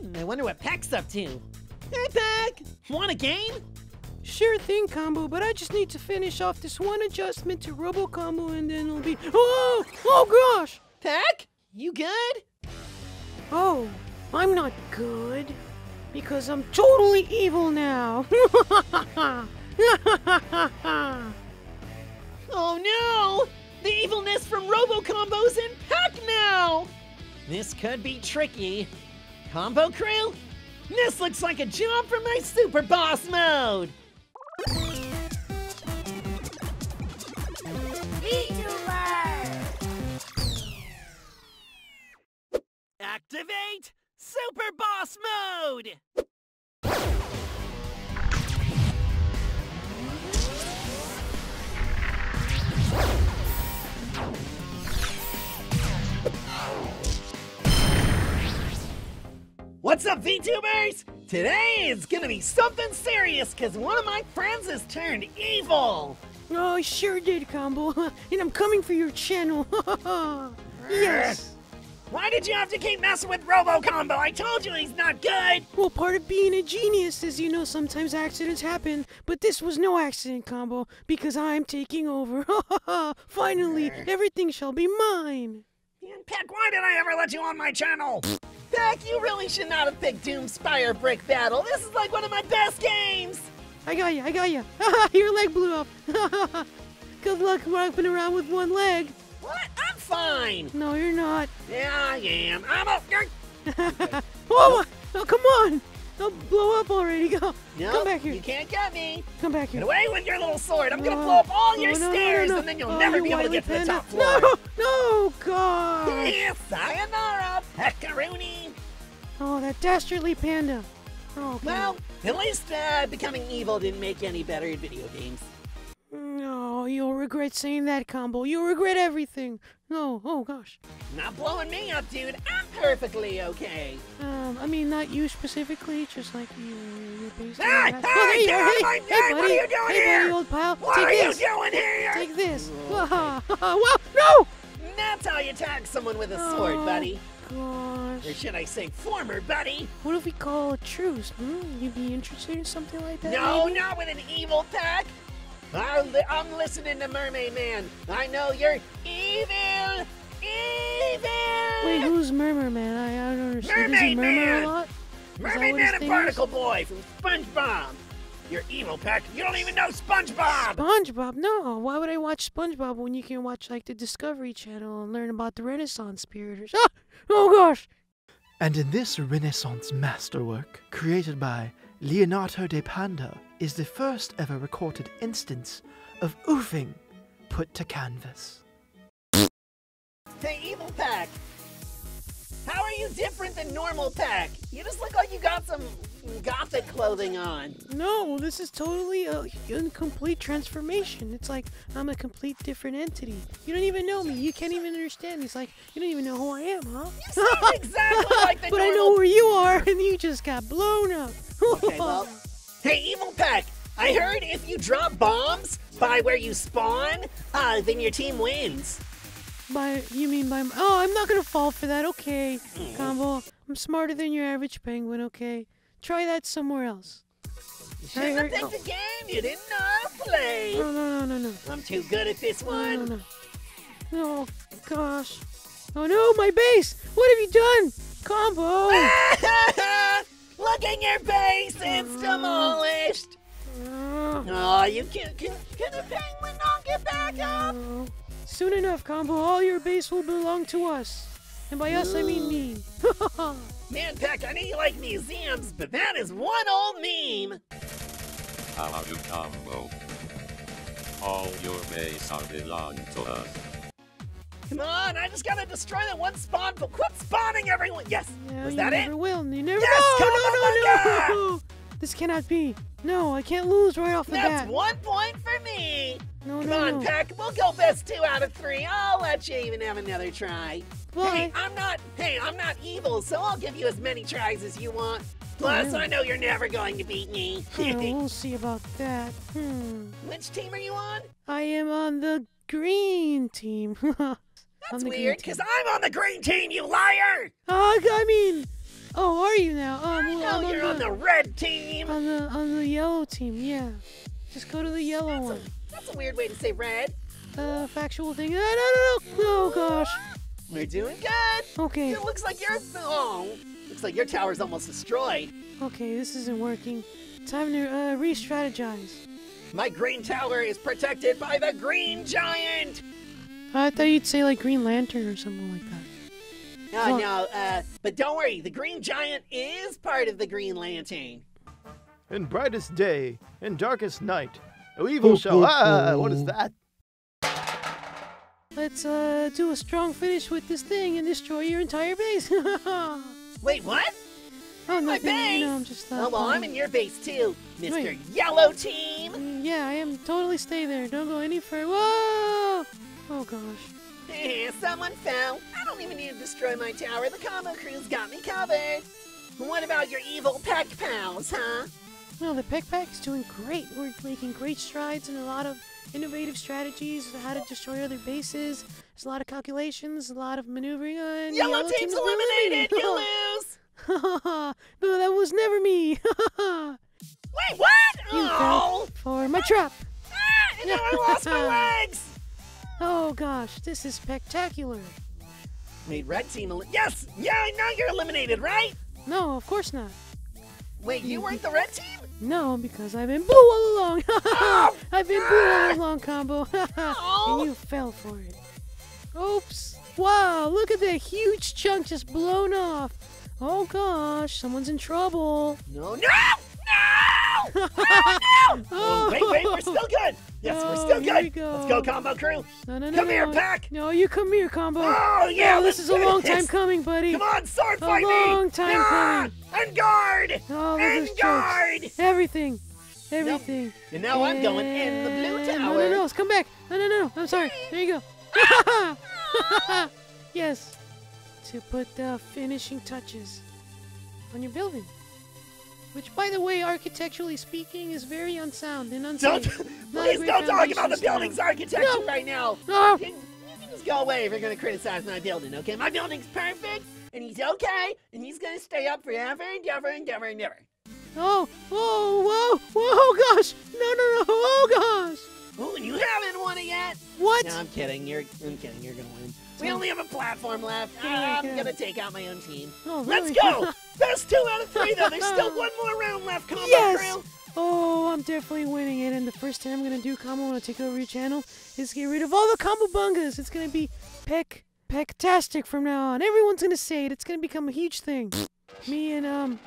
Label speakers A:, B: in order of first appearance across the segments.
A: Hmm, I wonder what Peck's up to. Hey, Peck! Want a game?
B: Sure thing, Combo, but I just need to finish off this one adjustment to Robo Combo and then it'll be. Oh! Oh gosh!
A: Peck? You good?
B: Oh, I'm not good. Because I'm totally evil now.
A: Oh no! The evilness from Robo Combos in Peck now! This could be tricky. Combo crew? This looks like a job for my super boss mode! Activate Super Boss Mode! What's up, VTubers? Today is gonna be something serious because one of my friends has turned evil!
B: oh, I sure did, Combo. and I'm coming for your channel. yes.
A: Why did you have to keep messing with Robo Combo? I told you he's not good!
B: Well, part of being a genius is, you know, sometimes accidents happen, but this was no accident, Combo, because I'm taking over. Finally, everything shall be mine.
A: Man, Peck, why did I ever let you on my channel? Peck, you really should not have picked Doomspire Brick Battle. This is like one of my best games!
B: I got you, I got you. your leg blew up. Good luck walking around with one leg.
A: What? I'm fine!
B: No, you're not.
A: Yeah, I am. I'm a... You're...
B: oh, oh, come on. Don't blow up already. Go.
A: No,
B: Come back here.
A: You can't get me.
B: Come back here.
A: Get away with your little sword. I'm gonna
B: Oh,
A: blow up all your
B: oh, no, no,
A: stairs,
B: no.
A: and then you'll
B: Oh,
A: never be able to get to the top floor.
B: No, no, God.
A: Yeah, sayonara, Peccaroony.
B: Oh, that dastardly panda. Oh, okay.
A: Well, at least uh, becoming evil didn't make any better at video games.
B: No, you'll regret saying that, Combo. You'll regret everything. No, oh gosh.
A: Not blowing me up, dude. I'm perfectly okay.
B: Um, I mean, not you specifically, just like you. Based
A: Hey, hey,
B: oh, you
A: get
B: are.
A: off
B: Hey, hey, buddy.
A: What are you doing
B: hey,
A: here?
B: buddy, old pal.
A: What
B: Take
A: are
B: this.
A: you doing here?
B: Take this. Whoa, whoa, no!
A: That's how you attack someone with a sword,
B: Oh,
A: buddy. Or should I say former buddy?
B: What if we call a truce? Hmm? You'd be interested in something like that?
A: No,
B: maybe?
A: not with an evil Peck. I'm, li- I'm listening to Mermaid Man. I know you're evil, evil.
B: Wait, who's Mermaid Man? I, I don't understand. Does he
A: Mermaid
B: murmur
A: Man!
B: a lot?
A: Mermaid Man and
B: thing
A: Barnacle Boy from SpongeBob. You're evil, Peck. You don't even know SpongeBob.
B: SpongeBob? No. Why would I watch SpongeBob when you can watch like the Discovery Channel and learn about the Renaissance period? Or... Ah! Oh gosh!
C: And in this Renaissance masterwork, created by Leonardo de Panda, is the first ever recorded instance of oofing put to canvas.
A: Hey, evil Peck. How are you different than normal Peck? You just look like you got some gothic clothing on.
B: No, this is totally a incomplete transformation. It's like I'm a complete different entity. You don't even know me. You can't even understand. It's like you don't even know who I am, huh?
A: You sound exactly like the
B: but I know where you are, and you just got blown up.
A: Okay, well. Hey, Evil Peck, I heard if you drop bombs by where you spawn, uh, then your team wins.
B: By you mean by oh, I'm not gonna fall for that. Okay,
A: Mm.
B: Combo. I'm smarter than your average penguin. Okay, try that somewhere else.
A: You shouldn't have
B: Hey, hey,
A: picked the game. You didn't know how to play.
B: No, no, no, no, no,
A: I'm too good at this
B: no,
A: one.
B: no. Oh gosh. Oh no, my base. What have you done, Combo?
A: Look at your base. It's uh-huh. demolished.
B: Oh,
A: Oh, you can, can, can the penguin not get back up?
B: Uh-huh. Soon enough, Combo. All your base will belong to us, and by us I mean me.
A: Man, Peck, I know you like museums, but that is one old meme.
D: How to combo. All your base are belong to us.
A: Come on, I just gotta destroy that one spawn, but quit spawning everyone. Yes,
B: Yeah,
A: was
B: you
A: that
B: never
A: it?
B: will. You never.
A: Yes,
B: no,
A: Combo
B: no, no, no. This cannot be. No, I can't lose right off the bat.
A: That's
B: bat.
A: one point for me.
B: No,
A: Come
B: no,
A: on,
B: no.
A: Peck, we'll go best two out of three. I'll let you even have another try.
B: Why?
A: Hey, I'm not. Hey, I'm not evil, so I'll give you as many tries as you want. Plus. I know you're never going to beat me.
B: Yeah, we'll see about that. Hmm.
A: Which team are you on?
B: I am on the green team.
A: That's weird, because I'm on the green team, you liar!
B: Uh, I mean, Oh, are you now? Um, well,
A: No,
B: I'm
A: you're on the red team.
B: on the on the yellow team. Yeah, just go to the yellow one.
A: That's a weird way to say red.
B: Uh, factual thing. Uh, no, no, no. Oh gosh.
A: We're doing good.
B: Okay.
A: It looks like your oh, looks like your tower's almost destroyed.
B: Okay, this isn't working. Time to uh, re-strategize.
A: My green tower is protected by the green giant.
B: I thought you'd say like Green Lantern or something like that.
A: No,
B: What?
A: no, uh, but don't worry, the green giant is part of the Green Lantern.
C: In brightest day, in darkest night, no evil shall. Ah, what is that?
B: Let's uh do a strong finish with this thing and destroy your entire base. oh,
A: Wait, what?
B: nothing.
A: My
B: You
A: base?
B: know, I'm just. Uh,
A: oh, well, I'm in your base too, Mr. Yellow Team.
B: Mm, Yeah, I am. Totally stay there. Don't go any further. Whoa! Oh gosh.
A: Eh, Someone fell. I don't even need to destroy my tower. The combo crew's got me covered. What about your evil peck pals, huh?
B: Well, the Peck Pack is doing great. We're making great strides in a lot of innovative strategies how to destroy other bases. There's a lot of calculations, a lot of maneuvering. Uh, and
A: Yellow,
B: yellow
A: team's
B: team's
A: eliminated. You lose.
B: no, that was never me.
A: Wait, what?
B: You
A: Oh,
B: fell for my trap.
A: ah, and now I lost my legs.
B: Oh gosh, this is spectacular.
A: Made red team. Yes. Yeah. Now you're eliminated, right?
B: No, of course not.
A: Wait, you weren't the red team?
B: No, because I've been blue all along. I've been blue all ah! along, combo. and oh! you fell for it. Oops. Wow, look at that huge chunk just blown off. Oh gosh, someone's in trouble.
A: No, no, no! Oh, wait, wait, we're still good. Yes, we're
B: Oh,
A: still
B: here we
A: good.
B: go.
A: Let's go, combo crew.
B: No, no, no.
A: Come here,
B: no.
A: Peck.
B: No, you come here, combo.
A: Oh, yeah,
B: Oh, this is a long
A: this.
B: time coming, buddy.
A: Come on, sword
B: A
A: fight me.
B: A long time
A: Ah,
B: coming.
A: And guard.
B: Oh,
A: and
B: those jokes.
A: guard.
B: Everything. Everything.
A: And now I'm going in the blue
B: And-
A: tower.
B: No, no, no, come back. No, no, no, I'm sorry. There you go. yes. To put the finishing touches on your building. Which, by the way, architecturally speaking, is very unsound and
A: Don't,
B: unsafe. A
A: please don't talk about the building's architecture
B: No.
A: right now.
B: No.
A: You, you can just go away if you're going to criticize my building, okay? My building's perfect, and he's okay, and he's going to stay up forever and ever and ever and ever.
B: Oh, oh, whoa, whoa, oh, gosh. No, no, no, oh, gosh.
A: Oh, and you haven't won it yet?
B: What?
A: No, I'm kidding. You're, I'm kidding. You're gonna win. We only have a platform left.
B: Out,
A: I'm
B: get
A: gonna take out my own team.
B: Oh,
A: Let's go. Best two out of three, though. There's still one more round left. Combo
B: Yes!
A: crew.
B: Oh, I'm definitely winning it. And the first thing I'm gonna do, combo, when I take over your channel, is get rid of all the combo bungas. It's gonna be peck, pecktastic from now on. Everyone's gonna say it. It's gonna become a huge thing. Me and um,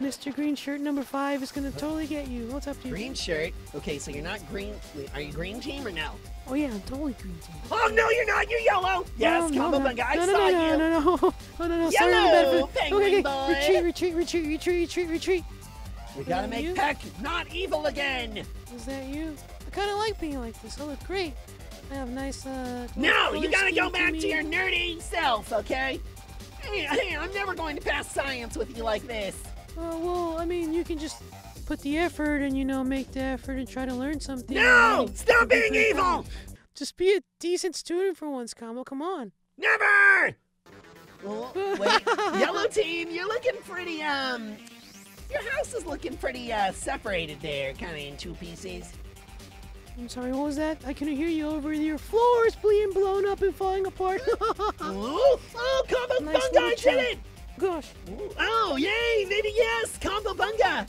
B: Mr. Green Shirt number five is gonna totally get you. What's up, dude?
A: Green shirt. Okay, so you're not green. wait, Are you green team or no?
B: Oh yeah, I'm totally green team.
A: Oh no, you're not. You're yellow. Yes,
B: no,
A: combo
B: no,
A: bunga. I
B: no, no,
A: saw
B: no,
A: you.
B: no, no, no, oh, no, no, sorry, I'm bad for-
A: penguin
B: okay, okay,
A: boy.
B: retreat, retreat, retreat, retreat, retreat, retreat.
A: We gotta
B: Is that
A: make
B: you?
A: Peck not evil again.
B: Is that you? I kind of like being like this. I look great. I have nice, uh.
A: No, you gotta go back
B: me.
A: to your nerdy self, okay? Hey, hey, I'm never going to pass science with you like this.
B: Uh, well, I mean, you can just put the effort and, you know, make the effort and try to learn something.
A: No!
B: and
A: Stop
B: be
A: being evil!
B: fun. Just be a decent student for once, Combo. Come on.
A: Never! Oh, wait, yellow team, you're looking pretty, um... Your house is looking pretty, uh, separated there, kind of in two pieces.
B: I'm sorry, what was that? I couldn't hear you over your floors being blown up and falling apart.
A: Ooh, oh, Combo
B: Nice
A: Bunga,
B: little
A: I
B: chunk.
A: did it!
B: Gosh.
A: Oh, yay, maybe yes, Combo Bunga!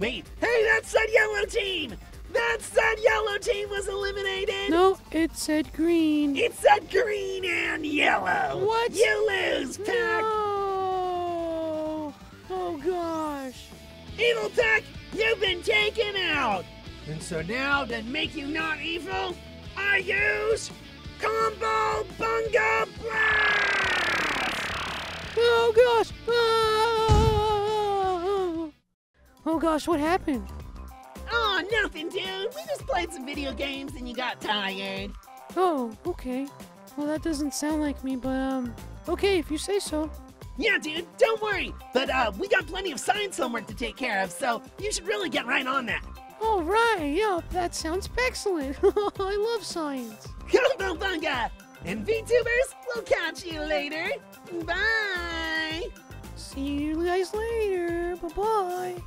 A: Wait, hey, that said yellow team! That said yellow team was eliminated!
B: No, it said green.
A: It said green and yellow!
B: What?
A: You lose, Peck!
B: No. Oh, gosh.
A: Evil Peck, you've been taken out! And so now, to make you not evil, I use Combo
B: Oh, gosh. Oh, oh gosh, what happened?
A: Oh, nothing, dude. We just played some video games and you got tired.
B: Oh, okay. Well, that doesn't sound like me, but, um, okay, if you say so.
A: Yeah, dude, don't worry. But uh, we got plenty of science homework to take care of, so you should really get right on that.
B: All right, yeah, that sounds excellent. I love science.
A: Combo Bunga! And VTubers, we'll catch you later. Bye!
B: See See you guys later. Bye bye.